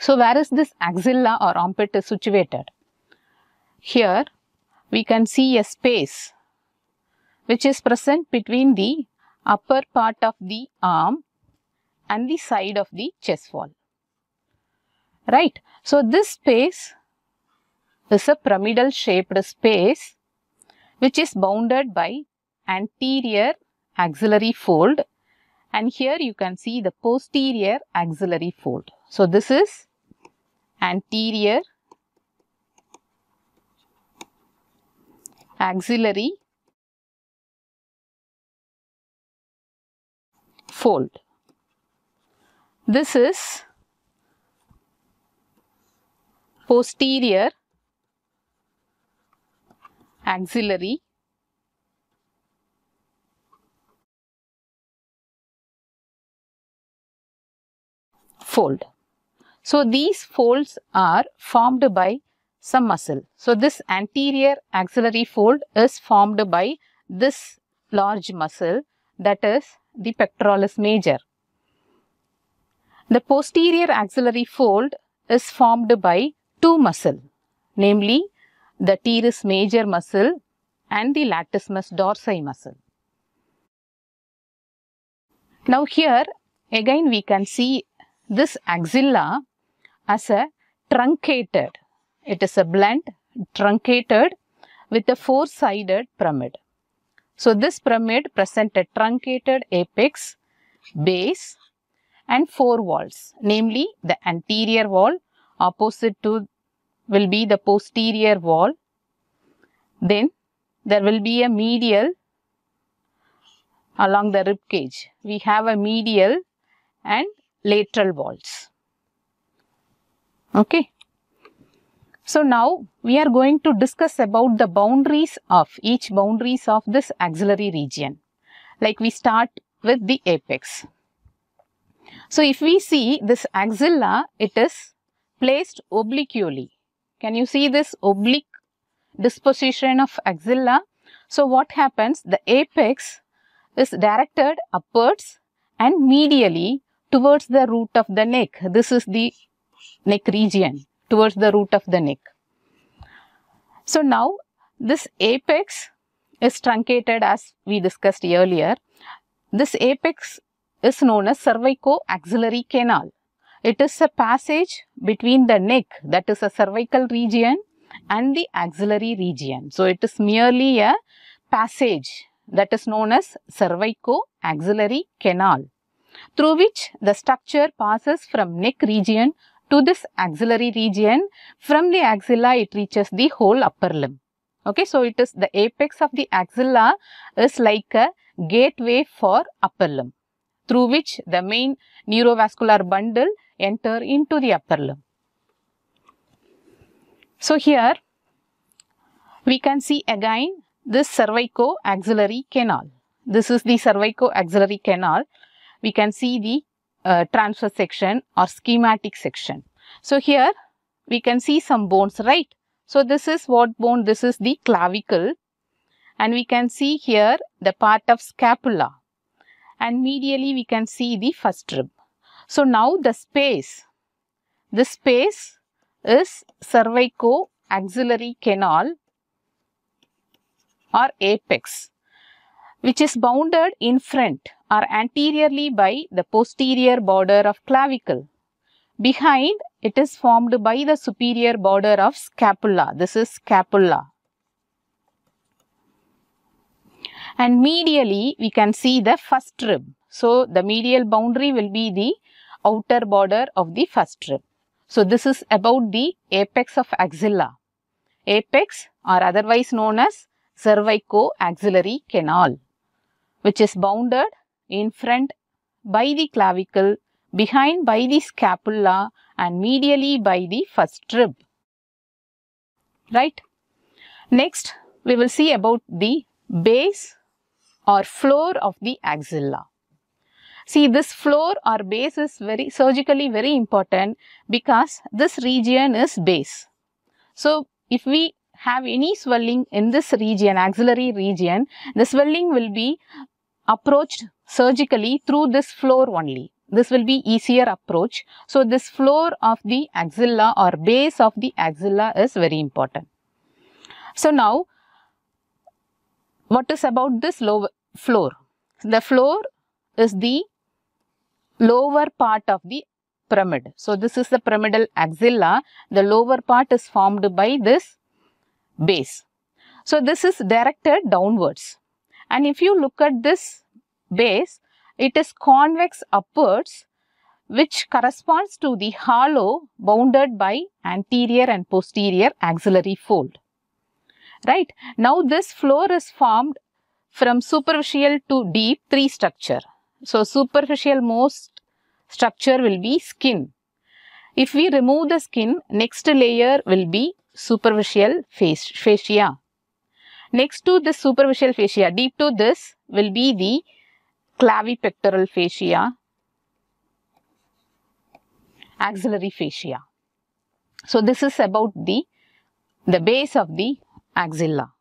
So, where is this axilla or armpit is situated? Here, we can see a space which is present between the upper part of the arm and the side of the chest wall. Right. So, this space is a pyramidal shaped space which is bounded by anterior axillary fold and here you can see the posterior axillary fold. So, this is anterior axillary fold. This is posterior axillary fold. So, these folds are formed by some muscle. So, this anterior axillary fold is formed by this large muscle that is the pectoralis major. The posterior axillary fold is formed by two muscle, namely the teres major muscle and the latissimus dorsi muscle. Now here again we can see this axilla as a truncated, it is a blunt truncated with a four-sided pyramid. So this pyramid present a truncated apex, base and four walls, namely the anterior wall opposite to will be the posterior wall. Then there will be a medial along the rib cage. We have a medial and lateral walls. Okay. So now we are going to discuss about the boundaries of each boundaries of this axillary region. Like we start with the apex. So if we see this axilla, it is placed obliquely. Can you see this oblique disposition of axilla? So what happens? The apex is directed upwards and medially towards the root of the neck. This is the neck region towards the root of the neck. So now this apex is truncated as we discussed earlier. This apex is known as cervico-axillary canal. It is a passage between the neck that is a cervical region and the axillary region. So it is merely a passage that is known as cervico-axillary canal through which the structure passes from neck region to this axillary region. From the axilla, it reaches the whole upper limb. Okay, so it is the apex of the axilla is like a gateway for upper limb through which the main neurovascular bundle enter into the upper limb. So here we can see again this cervico-axillary canal. This is the cervico-axillary canal. We can see the uh, transverse section or schematic section. So here we can see some bones, right? So this is what bone? This is the clavicle and we can see here the part of scapula and medially we can see the first rib. So now the space, this space is cervico-axillary canal or apex which is bounded in front or anteriorly by the posterior border of clavicle. Behind, it is formed by the superior border of scapula. This is scapula. And medially, we can see the first rib. So, the medial boundary will be the outer border of the first rib. So, this is about the apex of axilla. Apex or otherwise known as cervico-axillary canal which is bounded in front by the clavicle, behind by the scapula and medially by the first rib. Right? Next, we will see about the base or floor of the axilla. See, this floor or base is very surgically very important because this region is base. So, if we have any swelling in this region, axillary region, the swelling will be approached surgically through this floor only. this will be easier approach. So this floor of the axilla or base of the axilla is very important. So now, what is about this lower floor? The floor is the lower part of the pyramid. So this is the pyramidal axilla. The lower part is formed by this base. So this is directed downwards. And if you look at this base, it is convex upwards which corresponds to the hollow bounded by anterior and posterior axillary fold. Right. Now this floor is formed from superficial to deep three structure. So superficial most structure will be skin. If we remove the skin, next layer will be superficial fascia. Next to this superficial fascia, deep to this will be the clavipectoral fascia, axillary fascia. So this is about the, the base of the axilla.